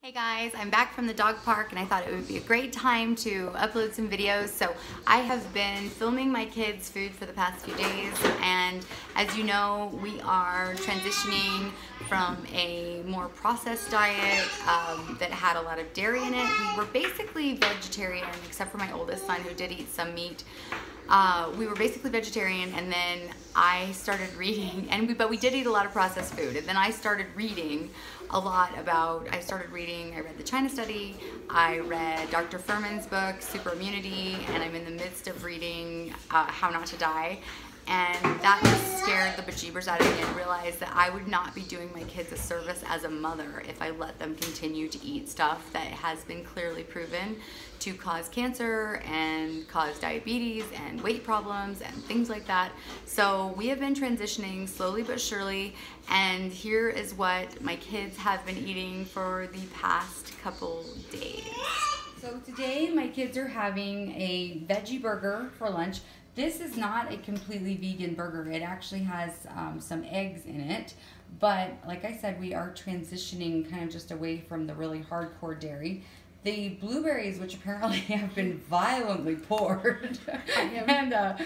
Hey guys, I'm back from the dog park and I thought it would be a great time to upload some videos. So I have been filming my kids food for the past few days and as you know we are transitioning from a more processed diet um, that had a lot of dairy in it. We were basically vegetarian except for my oldest son who did eat some meat. Uh, we were basically vegetarian and then I started reading and we, but we did eat a lot of processed food and then I started reading a lot about, I started reading, I read the China Study, I read Dr. Fuhrman's book, Super Immunity, and I'm in the midst of reading uh, How Not to Die. And that just scared the bejeebers out of me and realized that I would not be doing my kids a service as a mother if I let them continue to eat stuff that has been clearly proven to cause cancer and cause diabetes and weight problems and things like that. So we have been transitioning slowly but surely and here is what my kids have been eating for the past couple days. So today my kids are having a veggie burger for lunch. This is not a completely vegan burger. It actually has um, some eggs in it. But like I said, we are transitioning kind of just away from the really hardcore dairy. The blueberries, which apparently have been violently poured, and uh,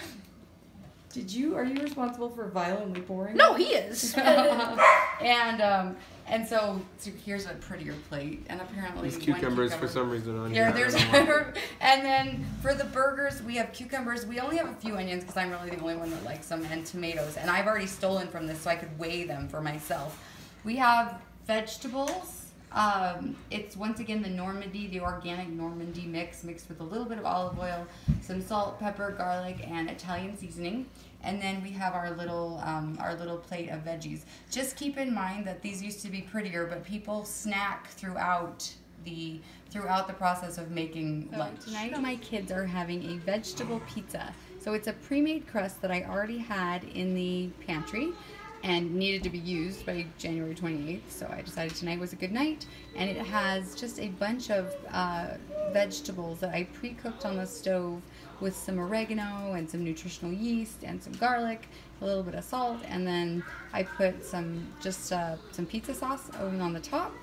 did you? Are you responsible for violently pouring? No, he is. and um, and so, so, here's a prettier plate, and apparently These cucumbers cucumber. for some reason on yeah, here. There's and then for the burgers we have cucumbers. We only have a few onions because I'm really the only one that likes them, and tomatoes. And I've already stolen from this so I could weigh them for myself. We have vegetables. Um, it's once again the Normandy, the organic Normandy mix mixed with a little bit of olive oil, some salt, pepper, garlic, and Italian seasoning. And then we have our little um, our little plate of veggies. Just keep in mind that these used to be prettier, but people snack throughout the throughout the process of making so lunch. Tonight my kids are having a vegetable pizza. So it's a pre-made crust that I already had in the pantry and needed to be used by January 28th. So I decided tonight was a good night. And it has just a bunch of uh, vegetables that I pre-cooked on the stove with some oregano and some nutritional yeast and some garlic, a little bit of salt, and then I put some just uh, some pizza sauce over on the top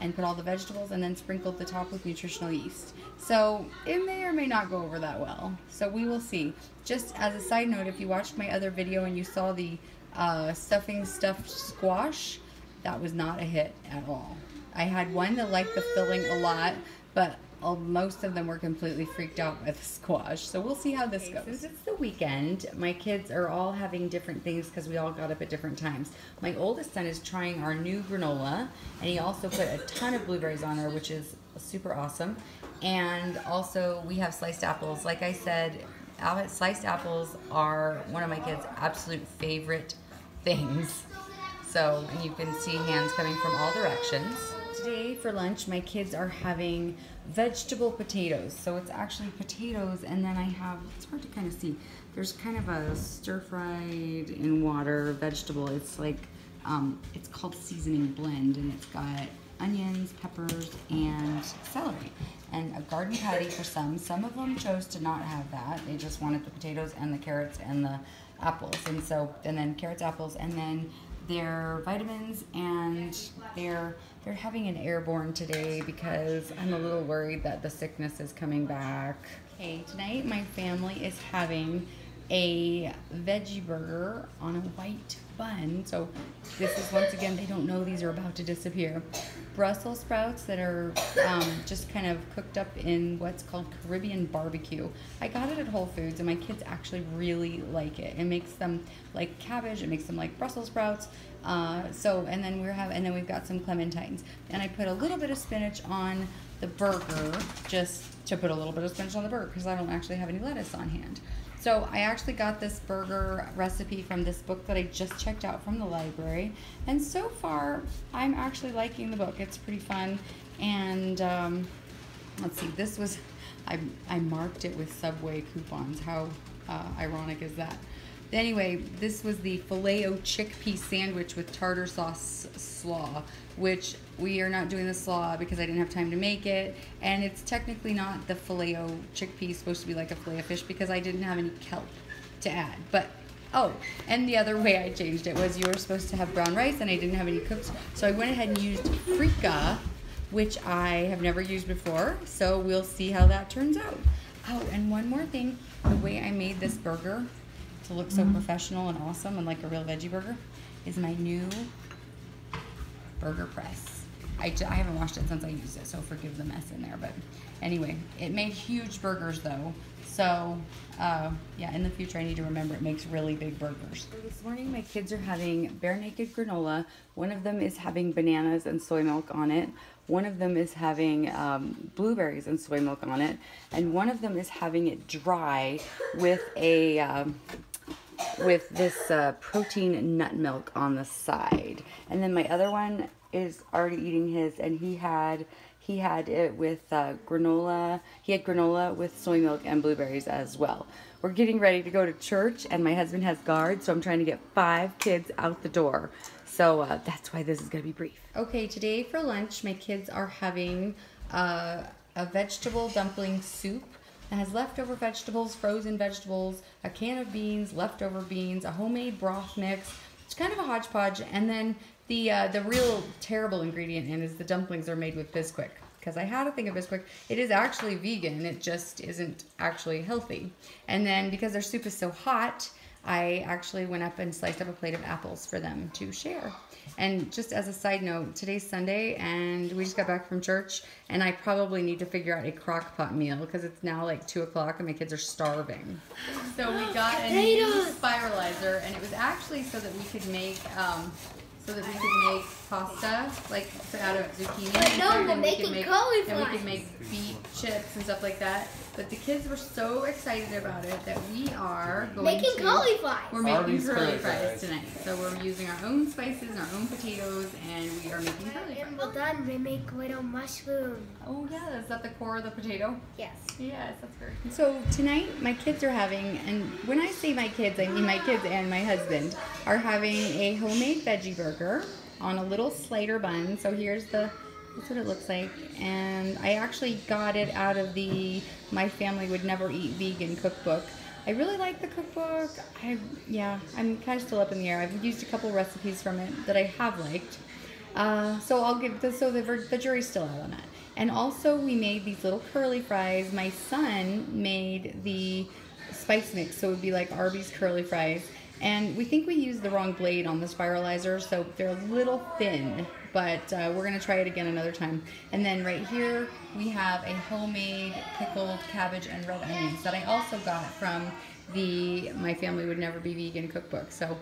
and put all the vegetables and then sprinkled the top with nutritional yeast. So it may or may not go over that well. So we will see. Just as a side note, if you watched my other video and you saw the uh, stuffing stuffed squash, that was not a hit at all. I had one that liked the filling a lot, but most of them were completely freaked out by the squash. So we'll see how this okay, goes. Since it's the weekend, my kids are all having different things because we all got up at different times. My oldest son is trying our new granola, and he also put a ton of blueberries on there, which is super awesome. And also, we have sliced apples. Like I said, sliced apples are one of my kids' absolute favorite things. So, and you can see hands coming from all directions. Today for lunch, my kids are having vegetable potatoes. So it's actually potatoes, and then I have, it's hard to kind of see, there's kind of a stir-fried in water vegetable. It's like, um, it's called seasoning blend, and it's got onions, peppers, and celery. And a garden patty for some. Some of them chose to not have that. They just wanted the potatoes and the carrots and the apples. And so, and then carrots, apples, and then their vitamins and they're they're having an airborne today because I'm a little worried that the sickness is coming back. Okay, tonight my family is having a veggie burger on a white bun. So this is once again, they don't know these are about to disappear. Brussels sprouts that are um, just kind of cooked up in what's called Caribbean barbecue. I got it at Whole Foods and my kids actually really like it. It makes them like cabbage, it makes them like Brussels sprouts. Uh, so, and then we're having, and then we've got some clementines. And I put a little bit of spinach on the burger just to put a little bit of spinach on the burger because I don't actually have any lettuce on hand. So I actually got this burger recipe from this book that I just checked out from the library. And so far, I'm actually liking the book. It's pretty fun. And um, let's see, this was, I, I marked it with Subway coupons. How uh, ironic is that? Anyway, this was the filet-o chickpea sandwich with tartar sauce slaw, which we are not doing the slaw because I didn't have time to make it. And it's technically not the filet-o chickpea supposed to be like a filet of fish because I didn't have any kelp to add. But Oh, and the other way I changed it was you were supposed to have brown rice and I didn't have any cooked. So I went ahead and used freekeh which I have never used before. So we'll see how that turns out. Oh, and one more thing the way I made this burger to look so mm-hmm. professional and awesome and like a real veggie burger is my new burger press. I, haven't washed it since I used it, so forgive the mess in there. But anyway, it made huge burgers though. So uh, yeah, in the future I need to remember it makes really big burgers. So this morning my kids are having Bear Naked granola. One of them is having bananas and soy milk on it. One of them is having um, blueberries and soy milk on it, and one of them is having it dry with a um, with this uh, protein nut milk on the side. And then my other one is already eating his, and he had he had it with uh, granola. He had granola with soy milk and blueberries as well. We're getting ready to go to church, and my husband has guards, so I'm trying to get five kids out the door. So uh, that's why this is gonna be brief. Okay, today for lunch, my kids are having uh, a vegetable dumpling soup that has leftover vegetables, frozen vegetables, a can of beans, leftover beans, a homemade broth mix. It's kind of a hodgepodge, and then the uh, the real terrible ingredient in is the dumplings are made with Bisquick because I had a thing of Bisquick. It is actually vegan. It just isn't actually healthy. And then because their soup is so hot, I actually went up and sliced up a plate of apples for them to share. And just as a side note, today's Sunday and we just got back from church and I probably need to figure out a crock pot meal because it's now like 2 o'clock and my kids are starving. So we got a new spiralizer and it was actually so that we could make um, so that we could make pasta like out of zucchini But and no, we're and we could make cauliflower. and we could make beet chips and stuff like that. But the kids were so excited about it that we are going Making to cauliflower. we're making Arby's curly curly fries fries. tonight. So we're using our own spices and our own potatoes, and we are making curly fries. And well done, we make little mushroom. Oh yeah, is that the core of the potato? Yes. Yes, that's very cool. So tonight, my kids are having, and when I say my kids, I mean my kids and my husband are having a homemade veggie burger on a little slider bun. So here's the, that's what it looks like. And I actually got it out of the My Family Would Never Eat Vegan cookbook. I really like the cookbook. I yeah, I'm kind of still up in the air. I've used a couple recipes from it that I have liked. Uh, so I'll give the so the, the jury's still out on that. And also we made these little curly fries. My son made the spice mix, so it would be like Arby's curly fries. And we think we used the wrong blade on the spiralizer, so they're a little thin. But uh, we're gonna try it again another time. And then right here we have a homemade pickled cabbage and red onions that I also got from the My Family Would Never Be Vegan cookbook. So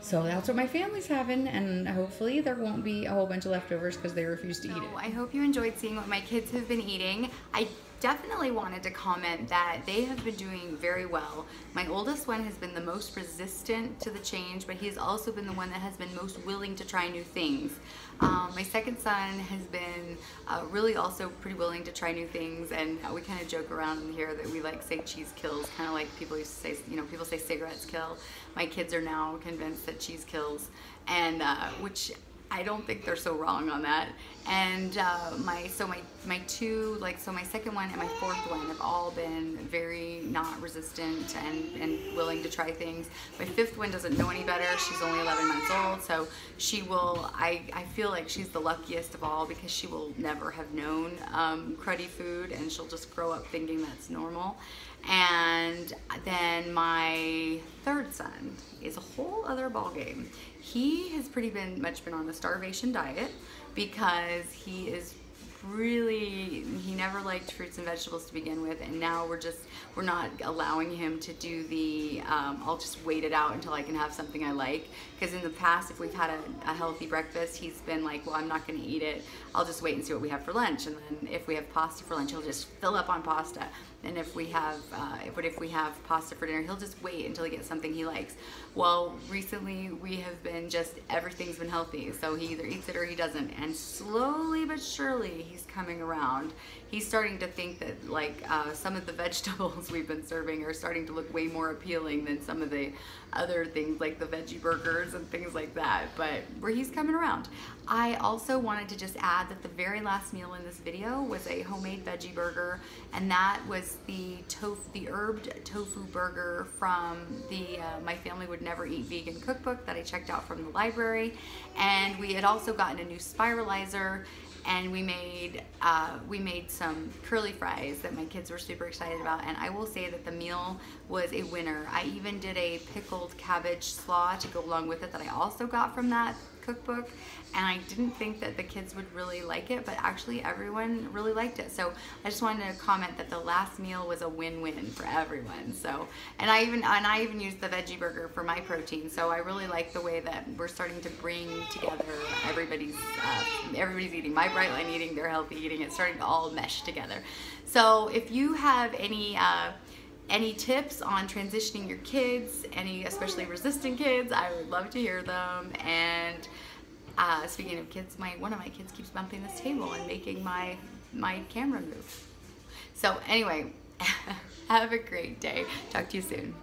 so that's what my family's having, and hopefully there won't be a whole bunch of leftovers because they refuse to eat it. I hope you enjoyed seeing what my kids have been eating. I definitely wanted to comment that they have been doing very well. My oldest one has been the most resistant to the change, but he's also been the one that has been most willing to try new things. Um, my second son has been uh, really also pretty willing to try new things, and we kind of joke around here that we like say cheese kills, kind of like people used to say, you know, people say cigarettes kill. My kids are now convinced that cheese kills, and uh, which I don't think they're so wrong on that. And uh, my so my my two like so my second one and my fourth one have all been very not resistant and and willing to try things. My fifth one doesn't know any better. She's only 11 months old, so she will. I I feel like she's the luckiest of all because she will never have known um, cruddy food and she'll just grow up thinking that's normal. And then my third son is a whole other ballgame. He has pretty been much been on the starvation diet because he is really he never liked fruits and vegetables to begin with. And now we're just we're not allowing him to do the um, i'll just wait it out until i can have something i like. Because in the past if we've had a, a healthy breakfast he's been like well i'm not going to eat it. I'll just wait and see what we have for lunch. And then if we have pasta for lunch he'll just fill up on pasta and if we have uh, but if we have pasta for dinner? He'll just wait until he gets something he likes. Well recently we have been just everything's been healthy. So he either eats it or he doesn't. And slowly but surely he's coming around. He's starting to think that like uh, some of the vegetables we've been serving are starting to look way more appealing than some of the other things like the veggie burgers and things like that. But where he's coming around i also wanted to just add that the very last meal in this video was a homemade veggie burger and that was the tofu the herbed tofu burger from the uh, my family would never eat vegan cookbook that i checked out from the library and we had also gotten a new spiralizer and we made uh, we made some curly fries that my kids were super excited about. And I will say that the meal was a winner. I even did a pickled cabbage slaw to go along with it that I also got from that cookbook and I didn't think that the kids would really like it but actually everyone really liked it. So I just wanted to comment that the last meal was a win-win for everyone. So and I even and I even used the veggie burger for my protein. So I really like the way that we're starting to bring together everybody's uh, everybody's eating. My bright line eating their healthy eating it's starting to all mesh together. So if you have any uh, any tips on transitioning your kids, any especially resistant kids, I would love to hear them. And uh, speaking of kids, my one of my kids keeps bumping this table and making my my camera move. So anyway, have a great day. Talk to you soon.